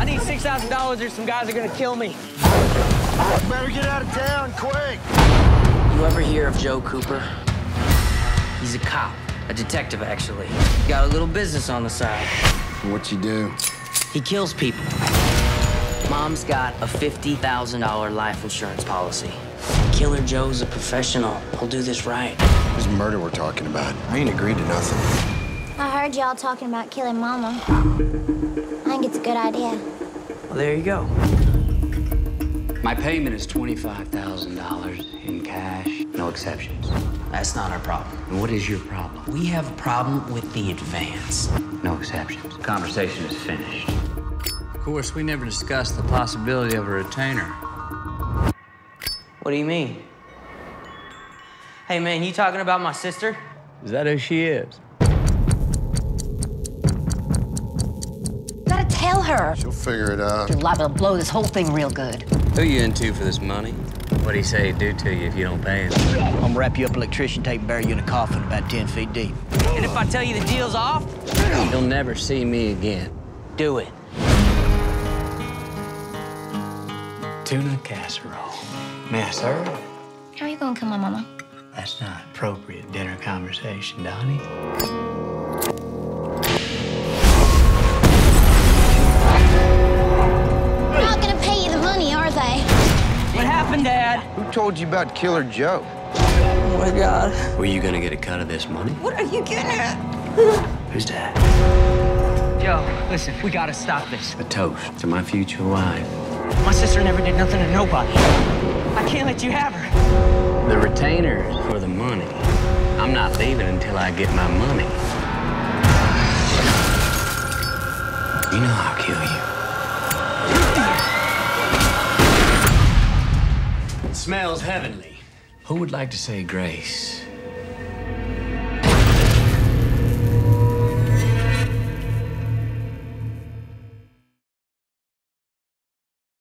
I need $6,000 or some guys are gonna kill me. Better get out of town, quick! You ever hear of Joe Cooper? He's a cop, a detective actually. Got a little business on the side. What you do? He kills people. Mom's got a $50,000 life insurance policy. Killer Joe's a professional. He'll do this right. Whose murder we're talking about? I ain't agreed to nothing. I heard y'all talking about killing Mama. I think it's a good idea. Well, there you go. My payment is $25,000 in cash, no exceptions. That's not our problem. And what is your problem? We have a problem with the advance. No exceptions. Conversation is finished. Of course, we never discussed the possibility of a retainer. What do you mean? Hey, man, you talking about my sister? Is that who she is? Tell her. She'll figure it out. You're liable to blow this whole thing real good. Who you into for this money? What'd he say he'd do to you if you don't pay him? I'm gonna wrap you up electrician tape and bury you in a coffin about 10 feet deep. And if I tell you the deal's off, You'll never see me again. do it. Tuna casserole. May I serve? How are you gonna kill my mama? That's not appropriate dinner conversation, Dottie. What happened, Dad? Who told you about Killer Joe? Oh, my God. Were you gonna get a cut of this money? What are you getting at? Who's that? Joe, listen, we gotta stop this. A toast to my future wife. My sister never did nothing to nobody. I can't let you have her. The retainer is for the money. I'm not leaving until I get my money. You know I'll kill you. Smells heavenly. Who would like to say grace